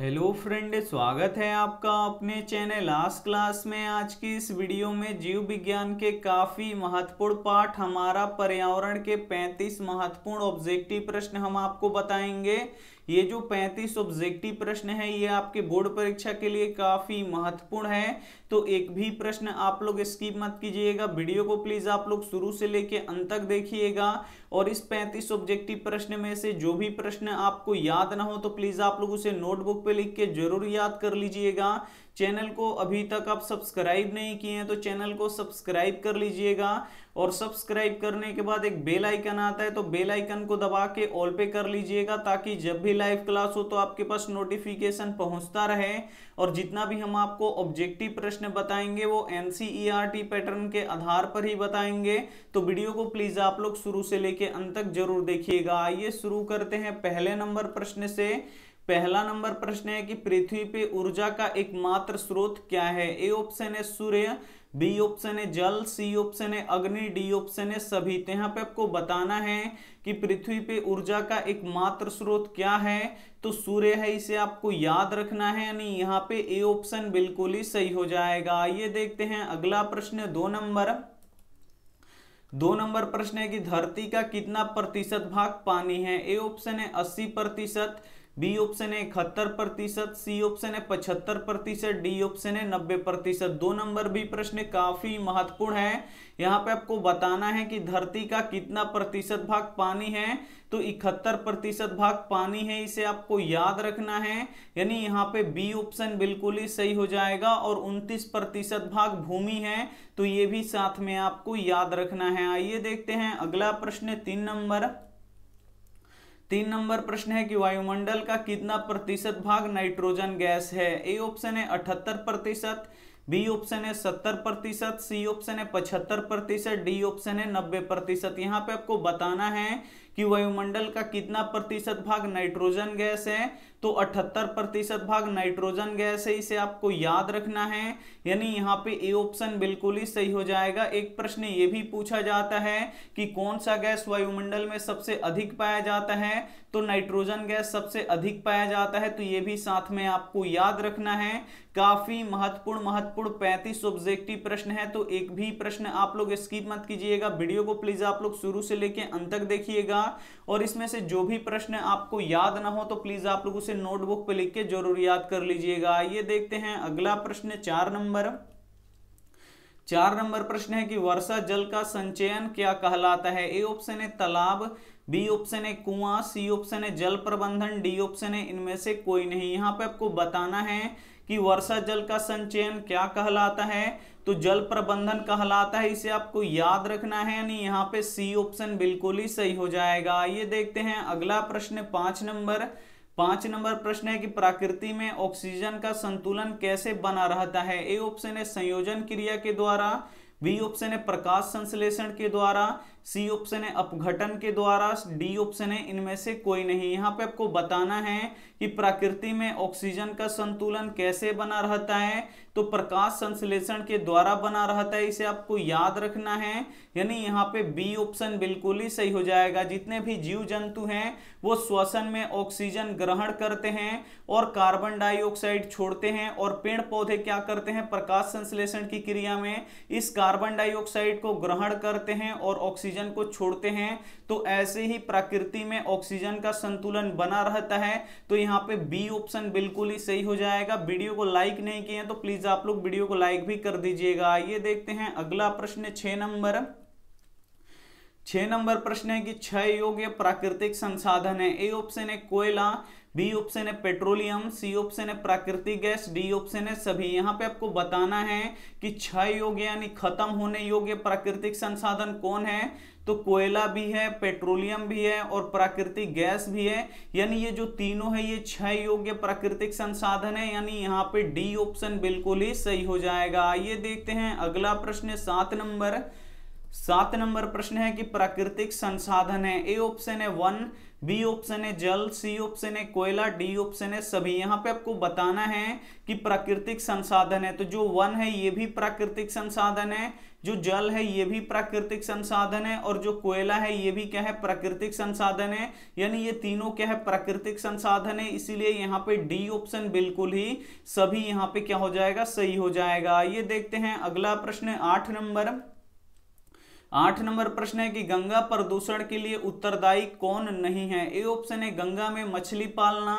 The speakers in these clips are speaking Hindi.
हेलो फ्रेंड, स्वागत है आपका अपने चैनल लास्ट क्लास में। आज की इस वीडियो में जीव विज्ञान के काफ़ी महत्वपूर्ण पाठ, हमारा पर्यावरण के 35 महत्वपूर्ण ऑब्जेक्टिव प्रश्न हम आपको बताएँगे। ये जो 35 ऑब्जेक्टिव प्रश्न है, ये आपके बोर्ड परीक्षा के लिए काफ़ी महत्वपूर्ण है। तो एक भी प्रश्न आप लोग स्किप मत कीजिएगा। वीडियो को प्लीज़ आप लोग शुरू से लेके अंत तक देखिएगा। और इस 35 ऑब्जेक्टिव प्रश्न में से जो भी प्रश्न आपको याद ना हो तो प्लीज़ आप लोग उसे नोटबुक पे लिख के ज़रूर याद कर लीजिएगा। चैनल को अभी तक आप सब्सक्राइब नहीं किए हैं तो चैनल को सब्सक्राइब कर लीजिएगा और सब्सक्राइब करने के बाद एक बेल आइकन आता है तो बेल आइकन को दबा के ऑल पे कर लीजिएगा ताकि जब भी लाइव क्लास हो तो आपके पास नोटिफिकेशन पहुँचता रहे और जितना भी हम आपको ऑब्जेक्टिव प्रश्न बताएँगे वो एनसीईआरटी पैटर्न के आधार पर ही बताएँगे। तो वीडियो को प्लीज़ आप लोग शुरू से लेके अंत तक ज़रूर देखिएगा। आइए शुरू करते हैं पहले नंबर प्रश्न से। पहला नंबर प्रश्न है कि पृथ्वी पे ऊर्जा का एकमात्र स्रोत क्या है? ए ऑप्शन है सूर्य, बी ऑप्शन है जल, सी ऑप्शन है अग्नि, डी ऑप्शन है सभी। तो यहाँ पे आपको बताना है कि पृथ्वी पे ऊर्जा का एकमात्र स्रोत क्या है? तो सूर्य है, इसे आपको याद रखना है, यानी यहाँ पे ए ऑप्शन बिल्कुल ही सही हो जाएगा। आइए देखते हैं अगला प्रश्न, दो नंबर। दो नंबर प्रश्न है कि धरती का कितना प्रतिशत भाग पानी है? ए ऑप्शन है अस्सी प्रतिशत बी ऑप्शन है इकहत्तर प्रतिशत, सी ऑप्शन है पचहत्तर प्रतिशत, डी ऑप्शन है नब्बे प्रतिशत। दो नंबर भी प्रश्न काफ़ी महत्वपूर्ण है। यहाँ पे आपको बताना है कि धरती का कितना प्रतिशत भाग पानी है। तो इकहत्तर प्रतिशत भाग पानी है, इसे आपको याद रखना है। यानी यहाँ पे बी ऑप्शन बिल्कुल ही सही हो जाएगा और उनतीस प्रतिशत भाग भूमि है। तो ये भी साथ में आपको याद रखना है। आइए देखते हैं अगला प्रश्न, तीन नंबर। तीन नंबर प्रश्न है कि वायुमंडल का कितना प्रतिशत भाग नाइट्रोजन गैस है? ए ऑप्शन है अठहत्तर प्रतिशत, बी ऑप्शन है सत्तर प्रतिशत, सी ऑप्शन है पचहत्तर प्रतिशत, डी ऑप्शन है नब्बे प्रतिशत। यहाँ पे आपको बताना है कि वायुमंडल का कितना प्रतिशत भाग नाइट्रोजन गैस है? तो 78 प्रतिशत भाग नाइट्रोजन गैस है, इसे आपको याद रखना है। यानी यहाँ पे ए ऑप्शन बिल्कुल ही सही हो जाएगा। एक प्रश्न ये भी पूछा जाता है कि कौन सा गैस वायुमंडल में सबसे अधिक पाया जाता है? तो नाइट्रोजन गैस सबसे अधिक पाया जाता है तो ये भी साथ में आपको याद रखना है। काफ़ी महत्वपूर्ण महत्वपूर्ण पैंतीस ऑब्जेक्टिव प्रश्न है तो एक भी प्रश्न आप लोग स्किप मत कीजिएगा। वीडियो को प्लीज़ आप लोग शुरू से लेके अंत तक देखिएगा। और इसमें से जो भी प्रश्न आपको याद ना हो तो प्लीज़ आप लोग उसे नोटबुक पे लिख के ज़रूर याद कर लीजिएगा। आइए देखते हैं अगला प्रश्न, चार नंबर। चार नंबर प्रश्न है कि वर्षा जल का संचयन क्या कहलाता है? ए ऑप्शन है तालाब बी ऑप्शन है कुआँ, सी ऑप्शन है जल प्रबंधन, डी ऑप्शन है इनमें से कोई नहीं। यहाँ पे आपको बताना है कि वर्षा जल का संचयन क्या कहलाता है। तो जल प्रबंधन कहलाता है, इसे आपको याद रखना है, यानी यहाँ पे सी ऑप्शन बिल्कुल ही सही हो जाएगा। ये देखते हैं अगला प्रश्न, पाँच नंबर। पाँच नंबर प्रश्न है कि प्रकृति में ऑक्सीजन का संतुलन कैसे बना रहता है। ए ऑप्शन है संयोजन क्रिया के द्वारा, बी ऑप्शन है प्रकाश संश्लेषण के द्वारा सी ऑप्शन है अपघटन के द्वारा डी ऑप्शन है इनमें से कोई नहीं। यहाँ पे आपको बताना है कि प्रकृति में ऑक्सीजन का संतुलन कैसे बना रहता है। तो प्रकाश संश्लेषण के द्वारा बना रहता है, इसे आपको याद रखना है। यानी यहाँ पे बी ऑप्शन बिल्कुल ही सही हो जाएगा। जितने भी जीव जंतु हैं, वो श्वसन में ऑक्सीजन ग्रहण करते हैं और कार्बन डाइऑक्साइड छोड़ते हैं और पेड़ पौधे क्या करते हैं? प्रकाश संश्लेषण की क्रिया में इस कार्बन डाइऑक्साइड को ग्रहण करते हैं और ऑक्सीजन को छोड़ते हैं तो ऐसे ही प्रकृति में ऑक्सीजन का संतुलन बना रहता है। तो यहाँ पे बी ऑप्शन बिल्कुल ही सही हो जाएगा। वीडियो को लाइक नहीं किए तो प्लीज़ आप लोग वीडियो को लाइक भी कर दीजिएगा। आइए देखते हैं अगला प्रश्न, छह नंबर। छह नंबर प्रश्न है कि छह योग्य प्राकृतिक संसाधन है। ए ऑप्शन है कोयला। बी ऑप्शन है पेट्रोलियम, सी ऑप्शन है प्राकृतिक गैस, डी ऑप्शन है सभी। यहाँ पे आपको बताना है कि छह योग्य यानी खत्म होने योग्य प्राकृतिक संसाधन कौन है? तो कोयला भी है, पेट्रोलियम भी है और प्राकृतिक गैस भी है। यानी ये जो तीनों है, ये छह योग्य प्राकृतिक संसाधन है। यानी यहाँ पे डी ऑप्शन बिल्कुल ही सही हो जाएगा। आइए देखते हैं अगला प्रश्न, सात नंबर। सात नंबर प्रश्न है कि प्राकृतिक संसाधन है। ए ऑप्शन है वन, बी ऑप्शन है जल, सी ऑप्शन है कोयला, डी ऑप्शन है सभी। यहाँ पे आपको बताना है कि प्राकृतिक संसाधन है। तो जो वन है, ये भी प्राकृतिक संसाधन है। जो जल है, ये भी प्राकृतिक संसाधन है। और जो कोयला है, ये भी क्या है, प्राकृतिक संसाधन है। यानी ये तीनों क्या है, प्राकृतिक संसाधन है। इसीलिए यहाँ पे डी ऑप्शन बिल्कुल ही सभी यहाँ पे क्या हो जाएगा, सही हो जाएगा। ये देखते हैं अगला प्रश्न, आठ नंबर। आठ नंबर प्रश्न है कि गंगा प्रदूषण के लिए उत्तरदायी कौन नहीं है? ए ऑप्शन है गंगा में मछली पालना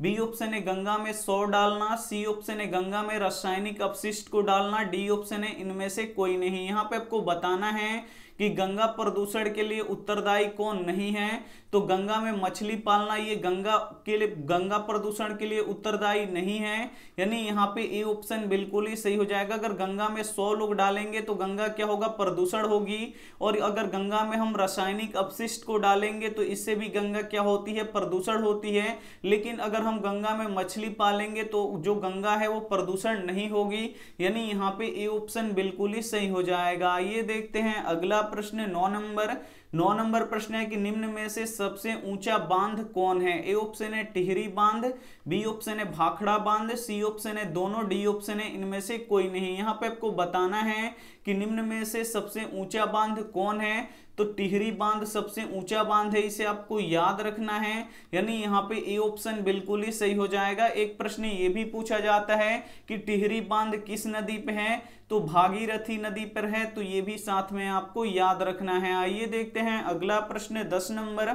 बी ऑप्शन है गंगा में सौ डालना, सी ऑप्शन है गंगा में रासायनिक अपशिष्ट को डालना, डी ऑप्शन है इनमें से कोई नहीं। यहाँ पे आपको बताना है कि गंगा प्रदूषण के लिए उत्तरदायी कौन नहीं है। तो गंगा में मछली पालना, ये गंगा के लिए, गंगा प्रदूषण के लिए उत्तरदायी नहीं है। यानी यहाँ पे ए ऑप्शन बिल्कुल ही सही हो जाएगा। अगर गंगा में सौ लोग डालेंगे तो गंगा क्या होगा? प्रदूषण होगी। और अगर गंगा में हम रासायनिक अपशिष्ट को डालेंगे तो इससे भी गंगा क्या होती है? प्रदूषण होती है। लेकिन अगर हम गंगा में मछली पालेंगे तो जो गंगा है वो प्रदूषण नहीं होगी। यानी यहाँ पे ए ऑप्शन बिल्कुल ही सही हो जाएगा। ये देखते हैं अगला प्रश्न नौ नंबर। नौ नंबर प्रश्न है कि निम्न में से सबसे ऊँचा बाँध कौन है? ए ऑप्शन है टिहरी बाँध, बी ऑप्शन है भाखड़ा बाँध, सी ऑप्शन है दोनों, डी ऑप्शन है इनमें से कोई नहीं। यहाँ पे आपको बताना है कि निम्न में से सबसे ऊँचा बाँध कौन है? तो टिहरी बाँध सबसे ऊँचा बाँध है, इसे आपको याद रखना है। यानी यहाँ पे ए ऑप्शन बिल्कुल ही सही हो जाएगा। एक प्रश्न ये भी पूछा जाता है कि टिहरी बाँध किस नदी पे है? तो भागीरथी नदी पर है तो ये भी साथ में आपको याद रखना है। आइए देखते हैं अगला प्रश्न, दस नंबर।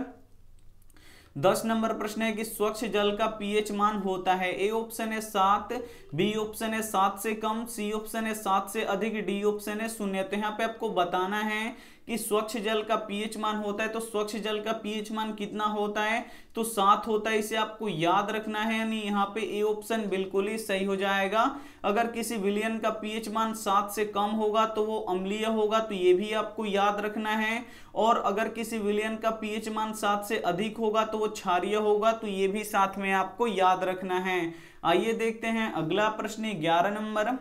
दस नंबर प्रश्न है कि स्वच्छ जल का पीएच मान होता है। ए ऑप्शन है सात, बी ऑप्शन है सात से कम, सी ऑप्शन है सात से अधिक, डी ऑप्शन है शून्य। तो यहाँ पे आपको बताना है कि स्वच्छ जल का पीएच मान होता है तो स्वच्छ जल का पीएच मान कितना होता है? तो सात होता है, इसे आपको याद रखना है यानी यहाँ पे ए ऑप्शन बिल्कुल ही सही हो जाएगा। अगर किसी विलियन का पीएच मान सात से कम होगा तो वो अम्लीय होगा तो ये भी आपको याद रखना है। और अगर किसी विलियन का पीएच मान सात से अधिक होगा तो वो क्षारीय होगा तो ये भी साथ में आपको याद रखना है। आइए देखते हैं अगला प्रश्न, ग्यारह नंबर।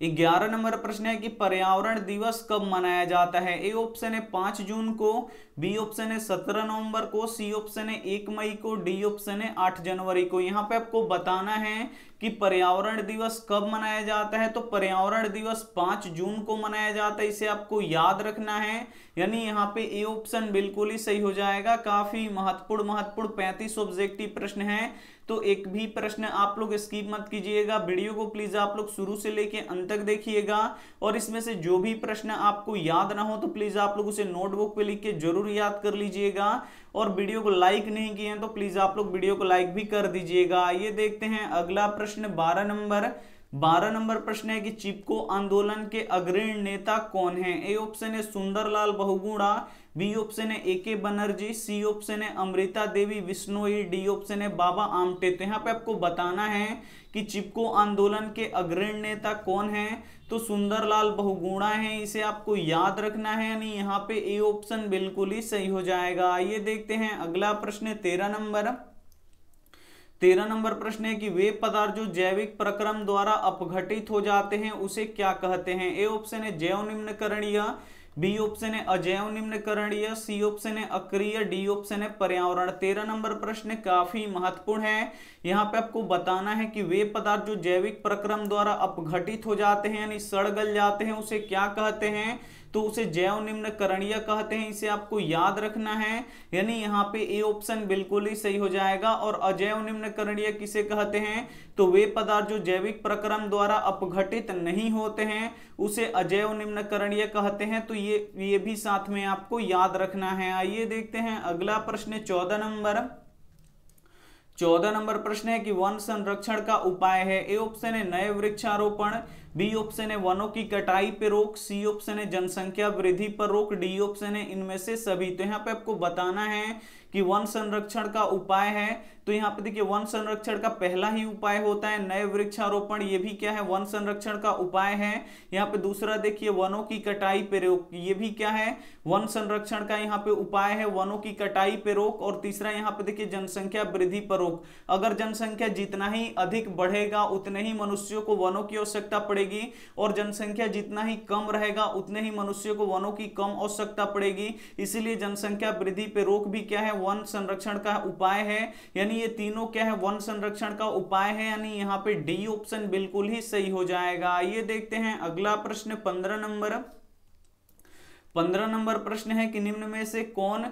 ग्यारह नंबर प्रश्न है कि पर्यावरण दिवस कब मनाया जाता है? ए ऑप्शन है पाँच जून को, बी ऑप्शन है सत्रह नवंबर को, सी ऑप्शन है एक मई को, डी ऑप्शन है आठ जनवरी को। यहाँ पे आपको बताना है कि पर्यावरण दिवस कब मनाया जाता है? तो पर्यावरण दिवस पाँच जून को मनाया जाता है, इसे आपको याद रखना है। यानी यहाँ पे ए ऑप्शन बिल्कुल ही सही हो जाएगा। काफ़ी महत्वपूर्ण महत्वपूर्ण पैंतीस ऑब्जेक्टिव प्रश्न है। तो एक भी प्रश्न आप लोग स्कीप मत कीजिएगा। वीडियो को प्लीज़ आप लोग शुरू से लेके अंत तक देखिएगा। और इसमें से जो भी प्रश्न आपको याद ना हो तो प्लीज़ आप लोग उसे नोटबुक पे लिख के ज़रूर याद कर लीजिएगा। और वीडियो को लाइक नहीं किए हैं तो प्लीज़ आप लोग वीडियो को लाइक भी कर दीजिएगा। ये देखते हैं अगला प्रश्न। बारह नंबर बारह नंबर प्रश्न है कि चिपको आंदोलन के अग्रणी नेता कौन है? ए ऑप्शन है सुंदरलाल बहुगुणा, बी ऑप्शन है ए के बनर्जी, सी ऑप्शन है अमृता देवी विष्णोई डी ऑप्शन है बाबा आमटे। तो यहाँ पे आपको बताना है कि चिपको आंदोलन के अग्रणी नेता कौन है? तो सुंदरलाल बहुगुणा है, इसे आपको याद रखना है, यानी यहाँ पे ए ऑप्शन बिल्कुल ही सही हो जाएगा। आइए देखते हैं अगला प्रश्न, तेरह नंबर। तेरह नंबर प्रश्न है कि वे पदार्थ जो जैविक प्रक्रम द्वारा अपघटित हो जाते हैं, उसे क्या कहते हैं? ए ऑप्शन है जैव निम्नकरणीय, बी ऑप्शन है अजैव निम्नकरणीय, सी ऑप्शन है अक्रिय, डी ऑप्शन है पर्यावरण। तेरह नंबर प्रश्न काफ़ी महत्वपूर्ण है। यहाँ पे आपको बताना है कि वे पदार्थ जो जैविक प्रक्रम द्वारा अपघटित हो जाते हैं, यानी सड़ गल जाते हैं, उसे क्या कहते हैं? तो उसे जैव निम्न करणीय कहते हैं। इसे आपको याद रखना है। यानी यहाँ पे ए ऑप्शन बिल्कुल ही सही हो जाएगा और अजैव निम्न करणीय किसे कहते हैं? तो वे पदार्थ जो जैविक प्रक्रम द्वारा अपघटित नहीं होते हैं, उसे अजैव निम्न करणीय कहते हैं। तो ये ये भी साथ में आपको याद रखना है। आइए देखते हैं अगला प्रश्न चौदह नंबर। चौदह नंबर प्रश्न है कि वन संरक्षण का उपाय है। ए ऑप्शन है नए वृक्षारोपण। बी ऑप्शन है वनों की कटाई पर रोक, सी ऑप्शन है जनसंख्या वृद्धि पर रोक, डी ऑप्शन है इनमें से सभी। तो यहाँ पे आपको बताना है कि वन संरक्षण का उपाय है। तो यहाँ पे देखिए, वन संरक्षण का पहला ही उपाय होता है, नए वृक्षारोपण, ये भी क्या है, वन संरक्षण का उपाय है। यहाँ पे दूसरा देखिए, वनों की कटाई पे रोक, ये भी क्या है, वन संरक्षण का यहाँ पे उपाय है, वनों की कटाई पे रोक, और तीसरा यहाँ पे देखिए, जनसंख्या वृद्धि पर रोक। अगर जनसंख्या जितना ही अधिक बढ़ेगा, उतने ही मनुष्यों को वनों की आवश्यकता पड़ेगी, और जनसंख्या जितना ही कम रहेगा, उतने ही मनुष्यों को वनों की कम आवश्यकता पड़ेगी। इसीलिए जनसंख्या वृद्धि पे रोक भी क्या है, वन संरक्षण का उपाय है। यानी ये तीनों क्या है? वन संरक्षण का उपाय है यानी यहाँ पे डी ऑप्शन बिल्कुल ही सही हो जाएगा। आइए देखते हैं अगला प्रश्न, पंद्रह नंबर। पंद्रह नंबर प्रश्न है कि निम्न में से कौन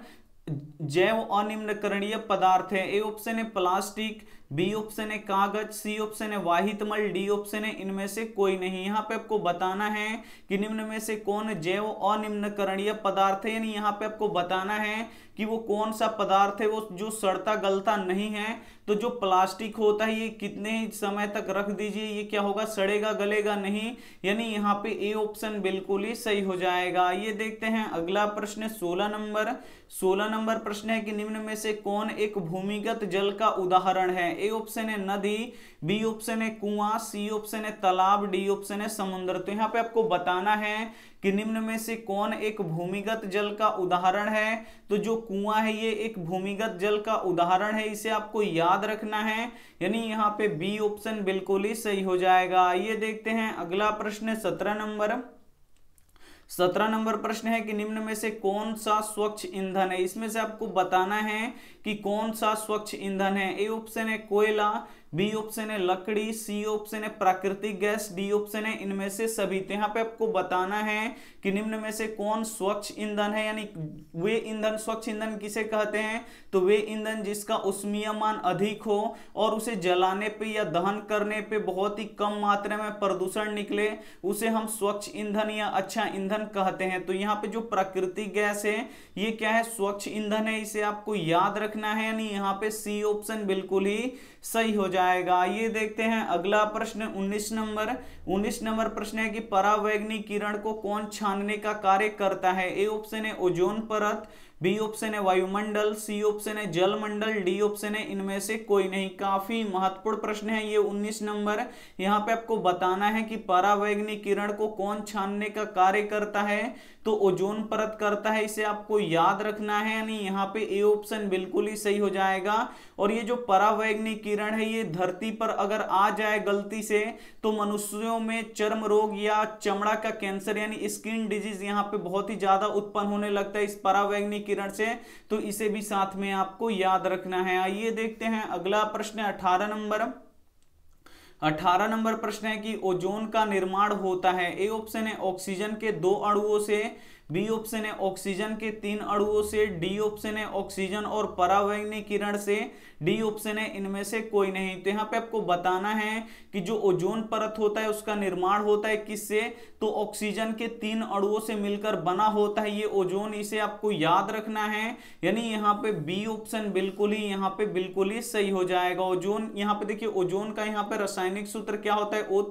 जैव अनिम्नकरणीय पदार्थ है? ए ऑप्शन है प्लास्टिक बी ऑप्शन है कागज़, सी ऑप्शन है वाहित मल, डी ऑप्शन है इनमें से कोई नहीं। यहाँ पे आपको बताना है कि निम्न में से कौन जैव अनिम्नकरणीय पदार्थ है, यानी यहाँ पे आपको बताना है कि वो कौन सा पदार्थ है, वो जो सड़ता गलता नहीं है तो जो प्लास्टिक होता है, ये कितने समय तक रख दीजिए, ये क्या होगा, सड़ेगा, गलेगा नहीं, यानी यहाँ पे ए ऑप्शन बिल्कुल ही सही हो जाएगा। ये देखते हैं अगला प्रश्न, सोलह नंबर। सोलह नंबर प्रश्न है कि निम्न में से कौन एक भूमिगत जल का उदाहरण है? ए ऑप्शन है नदी, बी ऑप्शन है कुआँ, सी ऑप्शन है तालाब, डी ऑप्शन है समुद्र। तो यहाँ पे आपको बताना है कि निम्न में से कौन एक भूमिगत जल का उदाहरण है? तो जो कुआँ है, ये एक भूमिगत जल का उदाहरण है, इसे आपको याद रखना है। यानी यहाँ पे बी ऑप्शन बिल्कुल ही सही हो जाएगा। ये देखते हैं अगला प्रश्न, सत्रह नंबर। सत्रह नंबर प्रश्न है कि निम्न में से कौन सा स्वच्छ ईंधन है? इसमें से आपको बताना है कि कौन सा स्वच्छ ईंधन है? ए ऑप्शन है कोयला बी ऑप्शन है लकड़ी सी ऑप्शन है प्राकृतिक गैस डी ऑप्शन है इनमें से सभी। तो यहाँ पे आपको बताना है कि निम्न में से कौन स्वच्छ ईंधन है, यानी वे ईंधन, स्वच्छ ईंधन किसे कहते हैं? तो वे ईंधन जिसका उष्मीय मान अधिक हो और उसे जलाने पे या दहन करने पे बहुत ही कम मात्रा में प्रदूषण निकले, उसे हम स्वच्छ ईंधन या अच्छा ईंधन कहते हैं। तो यहाँ पे जो प्राकृतिक गैस है, ये क्या है? स्वच्छ ईंधन है, इसे आपको याद रखना है। यानी यहाँ पे सी ऑप्शन बिल्कुल ही सही हो जाएगा। ये देखते हैं अगला प्रश्न 19 नंबर। 19 नंबर प्रश्न है कि परावैग्निक किरण को कौन छानने का कार्य करता है? ए ऑप्शन है ओजोन परत बी ऑप्शन है वायुमंडल, सी ऑप्शन है जलमंडल, डी ऑप्शन है इनमें से कोई नहीं। काफ़ी महत्वपूर्ण प्रश्न है, ये 19 नंबर यहाँ पे आपको बताना है कि परावैग्निक किरण को कौन छानने का कार्य करता है तो ओजोन परत करता है, इसे आपको याद रखना है, यानी यहाँ पे ए ऑप्शन बिल्कुल ही सही हो जाएगा। और ये जो परावैग्निक किरण है, ये धरती पर अगर आ जाए गलती से तो मनुष्यों में चर्म रोग या चमड़ा का कैंसर, यानी स्किन डिज़ीज़ यहाँ पे बहुत ही ज़्यादा उत्पन्न होने लगता है। इस परावैग्निक किरण से तो इसे भी साथ में आपको याद रखना है। आइए देखते हैं अगला प्रश्न अठारह नंबर। अठारह नंबर प्रश्न है कि ओजोन का निर्माण होता है। ए ऑप्शन है ऑक्सीजन के दो अणुओं से, बी ऑप्शन है ऑक्सीजन के तीन अणुओं से, डी ऑप्शन है ऑक्सीजन और परावैग्निक किरण से। डी ऑप्शन है, इनमें से कोई नहीं। तो यहाँ पे आपको बताना है कि जो ओजोन परत होता है, उसका निर्माण होता है किससे? तो ऑक्सीजन के तीन अणुओं से मिलकर बना होता है ये ओजोन। इसे आपको याद रखना है। यानी यहाँ पे बी ऑप्शन बिल्कुल ही, यहाँ पे बिल्कुल ही सही हो जाएगा ओजोन। यहाँ पे देखिए, ओजोन का यहाँ पे रासायनिक सूत्र क्या होता है? ओ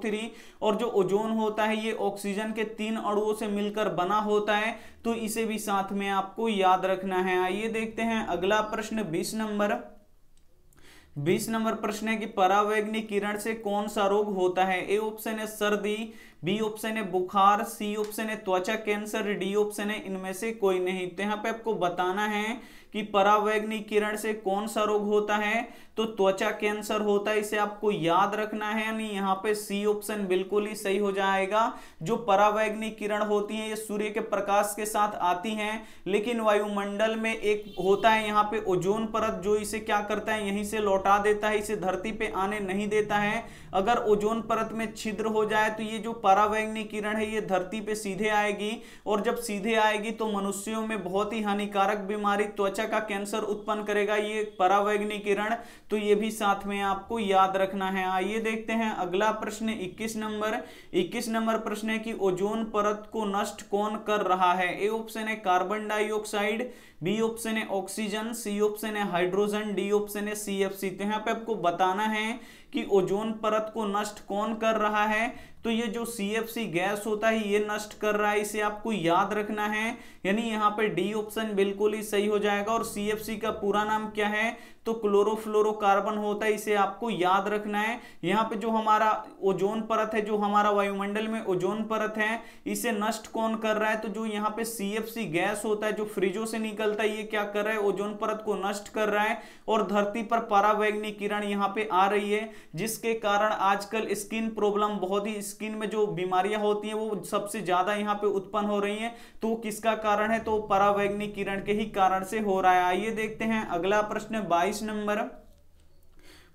और जो ओजोन होता है, ये ऑक्सीजन के तीन अणुओं से मिलकर बना होता है। तो इसे भी साथ में आपको याद रखना है। आइए देखते हैं अगला प्रश्न, बीस नंबर। बीस नंबर प्रश्न है कि परावैग्निक किरण से कौन सा रोग होता है? ए ऑप्शन है सर्दी बी ऑप्शन है बुखार, सी ऑप्शन है त्वचा कैंसर, डी ऑप्शन है इनमें से कोई नहीं। तो यहाँ पे आपको बताना है कि परावैग्निक किरण से कौन सा रोग होता है? तो त्वचा कैंसर होता है, इसे आपको याद रखना है, यानी यहाँ पे सी ऑप्शन बिल्कुल ही सही हो जाएगा। जो परावैग्निक किरण होती है, ये सूर्य के प्रकाश के साथ आती हैं, लेकिन वायुमंडल में एक होता है, यहाँ पे ओजोन परत जो इसे क्या करता है, यहीं से लौटा देता है, इसे धरती पे आने नहीं देता है। अगर ओजोन परत में छिद्र हो जाए तो ये जो परावैग्निक किरण है, ये धरती पे सीधे आएगी और जब सीधे आएगी तो मनुष्यों में बहुत ही हानिकारक बीमारी, त्वचा का कैंसर उत्पन्न करेगा ये परावैग्निक किरण। तो ये भी साथ में आपको याद रखना है। आइए देखते हैं अगला प्रश्न 21 नंबर। 21 नंबर प्रश्न है कि ओजोन परत को नष्ट कौन कर रहा है? ए ऑप्शन है कार्बन डाइऑक्साइड, बी ऑप्शन है ऑक्सीजन, सी ऑप्शन है हाइड्रोजन, डी ऑप्शन है सी एफ़ सी तो यहाँ पे आपको बताना है कि ओजोन परत को नष्ट कौन कर रहा है? तो ये जो सीएफसी गैस होता है, ये नष्ट कर रहा है, इसे आपको याद रखना है। यानी यहाँ पे डी ऑप्शन बिल्कुल ही सही हो जाएगा। और सीएफसी का पूरा नाम क्या है? तो क्लोरोफ्लोरोकार्बन होता है, इसे आपको याद रखना है। यहाँ पे जो हमारा ओजोन परत है, जो हमारा वायुमंडल में ओजोन परत है, इसे नष्ट कौन कर रहा है? तो जो यहाँ पे सीएफसी गैस होता है, जो फ्रिजों से निकलता है, ये क्या कर रहा है? ओजोन परत को नष्ट कर रहा है और धरती पर पारावैग्निक किरण यहाँ पे आ रही है, जिसके कारण आजकल स्किन प्रॉब्लम, बहुत ही स्किन में जो बीमारियाँ होती हैं, वो सबसे ज़्यादा यहाँ पे उत्पन्न हो रही हैं। तो किसका कारण है? तो परावैग्निक किरण के ही कारण से हो रहा है। आइए देखते हैं अगला प्रश्न, बाईस नंबर।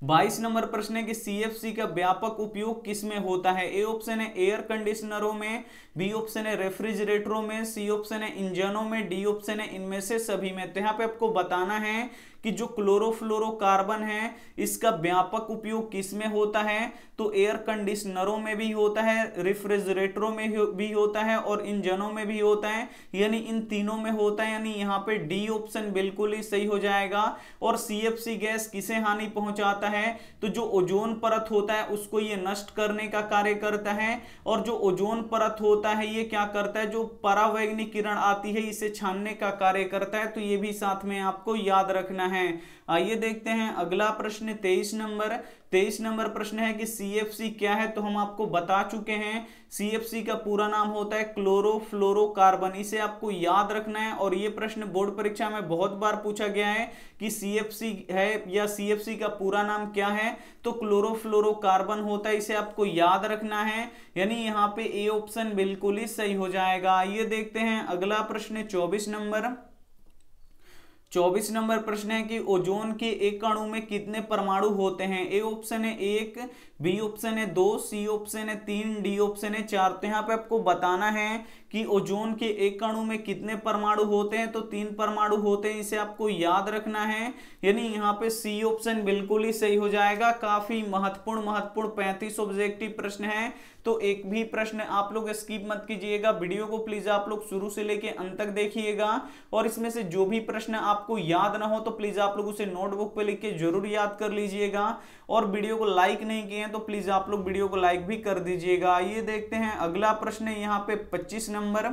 बाईस नंबर प्रश्न है कि सीएफसी का व्यापक उपयोग किसमें होता है? ए ऑप्शन है एयर कंडीशनरों में बी ऑप्शन है रेफ्रिजरेटरों में सी ऑप्शन है इंजनों में डी ऑप्शन है इनमें से सभी में। तो यहाँ पे आपको बताना है कि जो क्लोरोफ्लोरोकार्बन है, इसका व्यापक उपयोग किसमें होता है? तो एयर कंडीशनरों में भी होता है रेफ्रिजरेटरों में भी होता है और इंजनों में भी होता है। यानी इन तीनों में होता है, यानी यहाँ पे डी ऑप्शन बिल्कुल ही सही हो जाएगा। और सीएफसी गैस किसे हानि पहुंचाता है? तो जो ओजोन परत होता है, उसको ये नष्ट करने का कार्य करता है। और जो ओजोन परत होता है, ये क्या करता है? जो परावैग्निक किरण आती है, इसे छानने का कार्य करता है। तो ये भी साथ में आपको याद रखना है। आइए देखते हैं अगला प्रश्न, तेईस नंबर। तेईस नंबर प्रश्न है कि सीएफसी क्या है? तो हम आपको बता चुके हैं सीएफसी का पूरा नाम होता है क्लोरोफ्लोरोकार्बन इसे आपको याद रखना है और ये प्रश्न बोर्ड परीक्षा में बहुत बार पूछा गया है कि सीएफसी है या सीएफसी का पूरा नाम क्या है? तो क्लोरोफ्लोरोकार्बन होता है, इसे आपको याद रखना है। यानी यहाँ पे ए ऑप्शन बिल्कुल ही सही हो जाएगा। ये देखते हैं अगला प्रश्न, चौबीस नंबर। चौबीस नंबर प्रश्न है कि ओजोन के एक अणु में कितने परमाणु होते हैं? ए ऑप्शन है एक, बी ऑप्शन है दो, सी ऑप्शन है तीन, डी ऑप्शन है चार। तो यहाँ पे आपको बताना है कि ओजोन के एक अणु में कितने परमाणु होते हैं तो तीन परमाणु होते हैं, इसे आपको याद रखना है। यानी यहाँ पे सी ऑप्शन बिल्कुल ही सही हो जाएगा। काफ़ी महत्वपूर्ण महत्वपूर्ण पैंतीस ऑब्जेक्टिव प्रश्न है। तो एक भी प्रश्न आप लोग स्किप मत कीजिएगा। वीडियो को प्लीज़ आप लोग शुरू से लेके अंत तक देखिएगा। और इसमें से जो भी प्रश्न आपको याद ना हो तो प्लीज़ आप लोग उसे नोटबुक पे लिख के ज़रूर याद कर लीजिएगा। और वीडियो को लाइक नहीं किए हैं तो प्लीज़ आप लोग वीडियो को लाइक भी कर दीजिएगा। आइए देखते हैं अगला प्रश्न, यहाँ पे पच्चीस नंबर।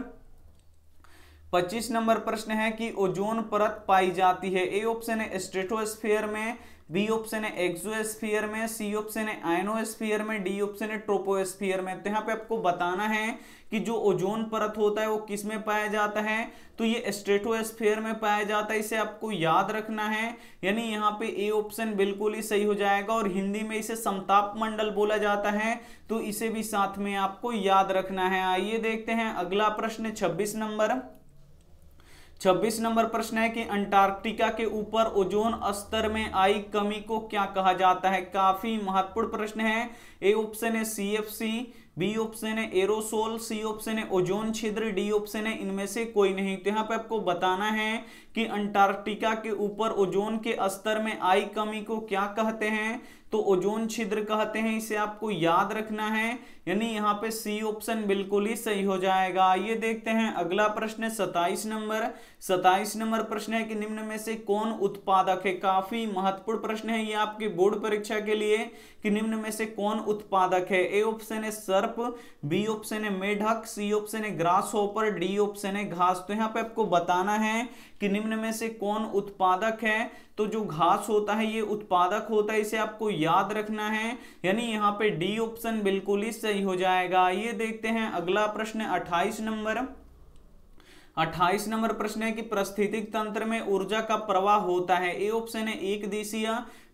25 नंबर प्रश्न है कि ओजोन परत पाई जाती है। ए ऑप्शन है स्ट्रेटोस्फेयर में बी ऑप्शन है एक्सोस्फीयर में, सी ऑप्शन है आयनोस्फीयर में, डी ऑप्शन है ट्रोपोस्फीयर में। तो यहाँ पे आपको बताना है कि जो ओजोन परत होता है वो किसमें पाया जाता है? तो ये स्ट्रेटोस्फीयर में पाया जाता है, इसे आपको याद रखना है। यानी यहाँ पे ए ऑप्शन बिल्कुल ही सही हो जाएगा और हिंदी में इसे समताप मंडल बोला जाता है। तो इसे भी साथ में आपको याद रखना है। आइए देखते हैं अगला प्रश्न, छब्बीस नंबर। छब्बीस नंबर प्रश्न है कि अंटार्कटिका के ऊपर ओजोन स्तर में आई कमी को क्या कहा जाता है? काफ़ी महत्वपूर्ण प्रश्न है। ए ऑप्शन है C F C B option है एरोसोल सी ऑप्शन है ओजोन छिद्र डी ऑप्शन है इनमें से कोई नहीं। तो यहाँ पे आपको बताना है कि अंटार्कटिका के ऊपर ओजोन के स्तर में आई कमी को क्या कहते हैं? तो ओजोन छिद्र कहते हैं, इसे आपको याद रखना है। यानी यहाँ पे सी ऑप्शन बिल्कुल ही सही हो जाएगा। ये देखते हैं अगला प्रश्न, सताइस नंबर। सताइस नंबर प्रश्न है कि निम्न में से कौन उत्पादक है? काफ़ी महत्वपूर्ण प्रश्न है ये आपके बोर्ड परीक्षा के लिए कि निम्न में से कौन उत्पादक है। ए ऑप्शन है सर्प, बी ऑप्शन है मेढक, सी ऑप्शन है ग्रास होपर डी ऑप्शन है घास। तो यहाँ पे आपको बताना है कि निम्न में से कौन उत्पादक है। तो जो घास होता है, ये उत्पादक होता है, इसे आपको याद रखना है। यानी यहाँ पे डी ऑप्शन बिल्कुल ही सही हो जाएगा। ये देखते हैं अगला प्रश्न 28 नंबर। 28 नंबर प्रश्न है कि परिस्थितिक तंत्र में ऊर्जा का प्रवाह होता है। ए ऑप्शन है एक दिशीय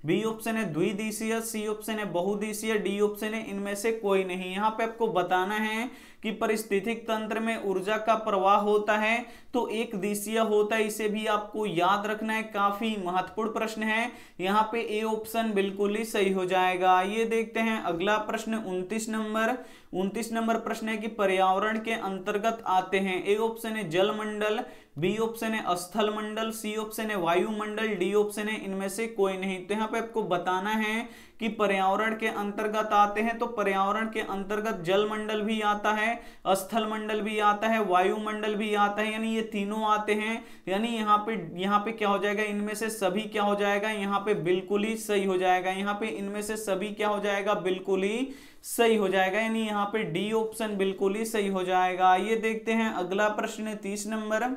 बी ऑप्शन है द्विदिशीय सी ऑप्शन है बहुदिशीय डी ऑप्शन है, इनमें से कोई नहीं। यहाँ पे आपको बताना है कि परिस्थितिक तंत्र में ऊर्जा का प्रवाह होता है तो एक दिशीय होता है, इसे भी आपको याद रखना है, काफ़ी महत्वपूर्ण प्रश्न है। यहाँ पे ए ऑप्शन बिल्कुल ही सही हो जाएगा। ये देखते हैं अगला प्रश्न, उनतीस नंबर। उनतीस नंबर प्रश्न है कि पर्यावरण के अंतर्गत आते हैं। ए ऑप्शन है जलमंडल बी ऑप्शन है स्थल मंडल, सी ऑप्शन है वायुमंडल, डी ऑप्शन है इनमें से कोई नहीं। तो यहाँ पे आपको बताना है कि पर्यावरण के अंतर्गत आते हैं तो पर्यावरण के अंतर्गत जल मंडल भी आता है स्थल मंडल भी आता है, वायुमंडल भी आता है, यानी ये तीनों आते हैं। यानी यहाँ पे यहाँ पे क्या हो जाएगा? इनमें से सभी क्या हो जाएगा? यहाँ पे बिल्कुल ही सही हो जाएगा। यहाँ पे इनमें से सभी क्या हो जाएगा? बिल्कुल ही सही हो जाएगा। यानी यहाँ पे डी ऑप्शन बिल्कुल ही सही हो जाएगा। ये देखते हैं अगला प्रश्न, तीस नंबर।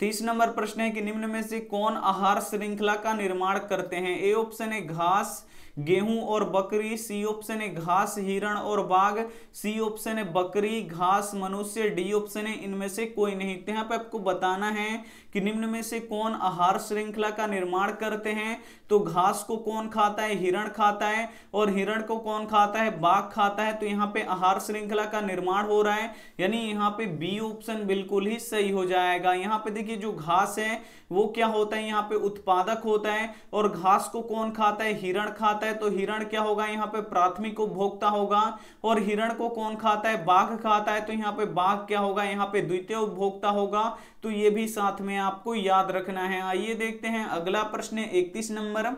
तीस नंबर प्रश्न है कि निम्न में से कौन आहार श्रृंखला का निर्माण करते हैं? ए ऑप्शन है घास गेहूँ और बकरी, सी ऑप्शन है घास, हिरण और बाघ, सी ऑप्शन है बकरी, घास, मनुष्य, डी ऑप्शन है इनमें से कोई नहीं। तो यहाँ पे आपको बताना है कि निम्न में से कौन आहार श्रृंखला का निर्माण करते हैं? तो घास को कौन खाता है? हिरण खाता है। और हिरण को कौन खाता है? बाघ खाता है। तो यहाँ पे आहार श्रृंखला का निर्माण हो रहा है। यानी यहाँ पे बी ऑप्शन बिल्कुल ही सही हो जाएगा। यहाँ पे देखिए जो घास है, वो क्या होता है? यहाँ पे उत्पादक होता है। और घास को कौन खाता है? हिरण खाता है। तो हिरण क्या होगा? यहाँ पे प्राथमिक उपभोक्ता होगा। और हिरण को कौन खाता है? बाघ खाता है। तो यहाँ पे बाघ क्या होगा? यहाँ पे द्वितीय उपभोक्ता होगा। तो ये भी साथ में आपको याद रखना है। आइए देखते हैं अगला प्रश्न, इकतीस नंबर।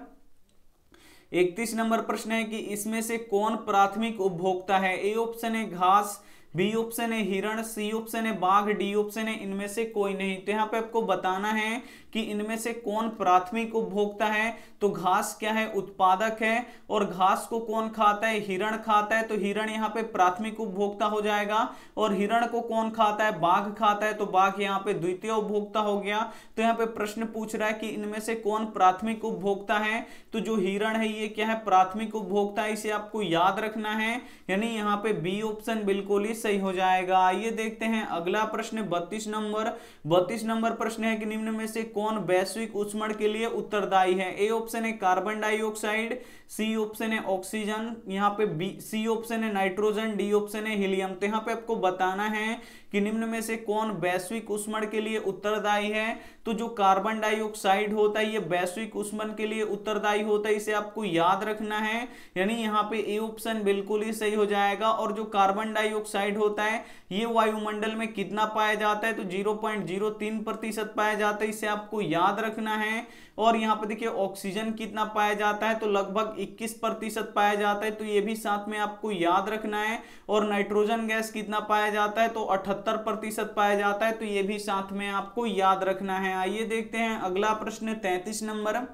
इकतीस नंबर प्रश्न है कि इसमें से कौन प्राथमिक उपभोक्ता है? ए ऑप्शन है घास, बी ऑप्शन है हिरण, सी ऑप्शन है बाघ, डी ऑप्शन है, इनमें से कोई नहीं। तो यहाँ पे आपको बताना है कि इनमें से कौन प्राथमिक उपभोक्ता है? तो घास क्या है? उत्पादक है। और घास को कौन खाता है? हिरण खाता है। तो हिरण यहाँ पे प्राथमिक उपभोक्ता हो जाएगा। और हिरण को कौन खाता है? बाघ खाता है। तो बाघ यहाँ पे द्वितीय उपभोक्ता हो गया। तो यहाँ पे प्रश्न पूछ रहा है कि इनमें से कौन प्राथमिक उपभोक्ता है? तो जो हिरण है, ये क्या है? प्राथमिक उपभोक्ता इसे आपको याद रखना है। यानी यहाँ पे बी ऑप्शन बिल्कुल ही सही हो जाएगा। आइए देखते हैं अगला प्रश्न, बत्तीस नंबर। बत्तीस नंबर प्रश्न है कि निम्न में से कौन वैश्विक उष्मण के लिए उत्तरदायी है? ए ऑप्शन है कार्बन डाइऑक्साइड सी ऑप्शन है ऑक्सीजन यहाँ पे बी सी ऑप्शन है नाइट्रोजन डी ऑप्शन है हीलियम तो यहाँ पे आपको बताना है कि निम्न में से कौन वैश्विक उष्मण के लिए उत्तरदायी है? तो जो कार्बन डाइऑक्साइड होता है, ये वैश्विक उष्मण के लिए उत्तरदायी होता है, इसे आपको याद रखना है। यानी यहाँ पे ए ऑप्शन बिल्कुल ही सही हो जाएगा। और जो कार्बन डाइऑक्साइड होता है, ये वायुमंडल में कितना पाया जाता है? तो ज़ीरो प्रतिशत पाया जाता है, इसे आपको याद रखना है। और यहाँ पे देखिए ऑक्सीजन कितना पाया जाता है तो लगभग 21 प्रतिशत पाया जाता है तो ये भी साथ में आपको याद रखना है। और नाइट्रोजन गैस कितना पाया जाता है तो 78 प्रतिशत पाया जाता है तो ये भी साथ में आपको याद रखना है। आइए देखते हैं अगला प्रश्न, तैतीस नंबर।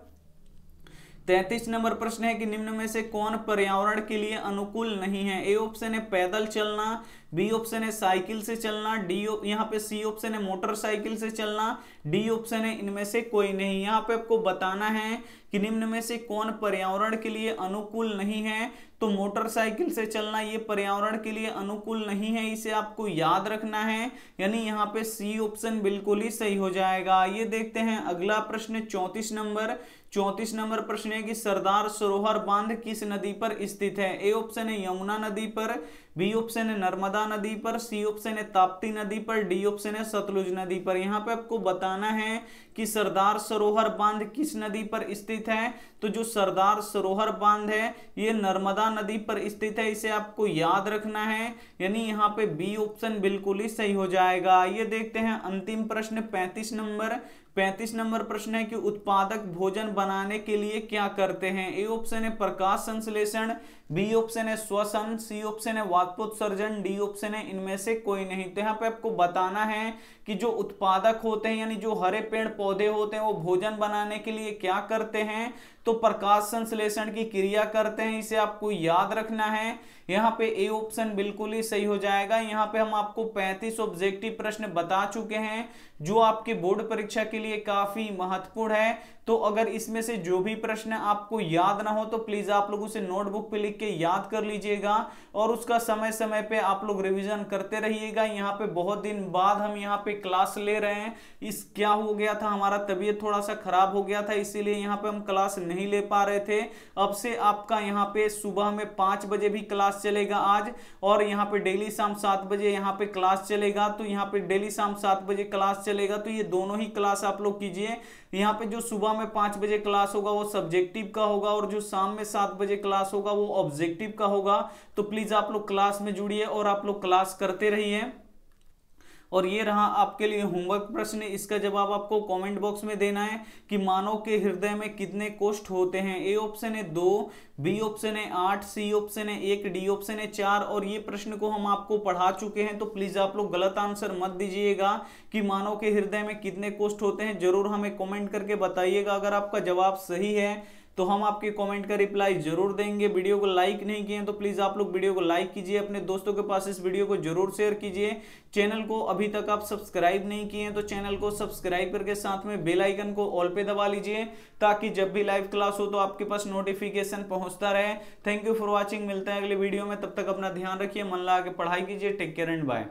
तैतीस नंबर प्रश्न है कि निम्न में से कौन पर्यावरण के लिए अनुकूल नहीं है? ए ऑप्शन है पैदल चलना बी ऑप्शन है साइकिल से चलना डी यहाँ पे सी ऑप्शन है मोटरसाइकिल से चलना डी ऑप्शन है इनमें से कोई नहीं। यहाँ पे आपको बताना है कि निम्न में से कौन पर्यावरण के लिए अनुकूल नहीं है? तो मोटरसाइकिल से चलना, ये पर्यावरण के लिए अनुकूल नहीं है, इसे आपको याद रखना है। यानी यहाँ पे सी ऑप्शन बिल्कुल ही सही हो जाएगा। ये देखते हैं अगला प्रश्न, चौंतीस नंबर। चौतीस नंबर प्रश्न है कि सरदार सरोवर बाँध किस नदी पर स्थित है? ए ऑप्शन है यमुना नदी पर, बी ऑप्शन है नर्मदा नदी पर, सी ऑप्शन है ताप्ती नदी पर, डी ऑप्शन है सतलुज नदी पर। यहाँ पे आपको बताना है कि सरदार सरोवर बाँध किस नदी पर स्थित है? तो जो सरदार सरोवर बाँध है, ये नर्मदा नदी पर स्थित है, इसे आपको याद रखना है। यानी यहाँ पे बी ऑप्शन बिल्कुल ही सही हो जाएगा। ये देखते हैं अंतिम प्रश्न, पैंतीस नंबर। पैंतीस नंबर प्रश्न है कि उत्पादक भोजन बनाने के लिए क्या करते हैं? ए ऑप्शन है प्रकाश संश्लेषण बी ऑप्शन है श्वसन सी ऑप्शन है वात्पोत्सर्जन डी ऑप्शन है इनमें से कोई नहीं। तो यहाँ पे आपको बताना है कि जो उत्पादक होते हैं, यानी जो हरे पेड़ पौधे होते हैं, वो भोजन बनाने के लिए क्या करते हैं? तो प्रकाश संश्लेषण की क्रिया करते हैं, इसे आपको याद रखना है। यहाँ पे ए ऑप्शन बिल्कुल ही सही हो जाएगा। यहाँ पे हम आपको 35 ऑब्जेक्टिव प्रश्न बता चुके हैं, जो आपके बोर्ड परीक्षा के लिए काफ़ी महत्वपूर्ण है। तो अगर इसमें से जो भी प्रश्न आपको याद ना हो तो प्लीज़ आप लोग उसे नोटबुक पे लिख के याद कर लीजिएगा और उसका समय समय पे आप लोग रिवीजन करते रहिएगा। यहाँ पे बहुत दिन बाद हम यहाँ पे क्लास ले रहे हैं। इस क्या हो गया था? हमारा तबीयत थोड़ा सा खराब हो गया था, इसीलिए यहाँ पे हम क्लास नहीं ले पा रहे थे। अब से आपका यहाँ पे सुबह में पाँच बजे भी क्लास चलेगा आज और यहाँ पे डेली शाम सात बजे यहाँ पे क्लास चलेगा। तो यहाँ पे डेली शाम सात बजे क्लास चलेगा। तो ये दोनों ही क्लास आप लोग कीजिए। यहाँ पे जो सुबह में पाँच बजे क्लास होगा, वो सब्जेक्टिव का होगा और जो शाम में सात बजे क्लास होगा, वो ऑब्जेक्टिव का होगा। तो प्लीज़ आप लोग क्लास में जुड़िए और आप लोग क्लास करते रहिए। और ये रहा आपके लिए होमवर्क प्रश्न। इसका जवाब आपको कमेंट बॉक्स में देना है कि मानव के हृदय में कितने कोष्ठ होते हैं? ए ऑप्शन है दो बी ऑप्शन है आठ सी ऑप्शन है एक डी ऑप्शन है चार। और ये प्रश्न को हम आपको पढ़ा चुके हैं तो प्लीज़ आप लोग गलत आंसर मत दीजिएगा कि मानव के हृदय में कितने कोष्ठ होते हैं। ज़रूर हमें कॉमेंट करके बताइएगा अगर आपका जवाब सही है। तो हम आपके कॉमेंट का रिप्लाई ज़रूर देंगे। वीडियो को लाइक नहीं किए तो प्लीज़ आप लोग वीडियो को लाइक कीजिए, अपने दोस्तों के पास इस वीडियो को ज़रूर शेयर कीजिए। चैनल को अभी तक आप सब्सक्राइब नहीं किए तो चैनल को सब्सक्राइब करके साथ में बेल आइकन को ऑल पे दबा लीजिए, ताकि जब भी लाइव क्लास हो तो आपके पास नोटिफिकेशन पहुँचता रहे। थैंक यू फॉर वॉचिंग मिलते हैं अगले वीडियो में। तब तक अपना ध्यान रखिए, मन लगा के पढ़ाई कीजिए। Take care and bye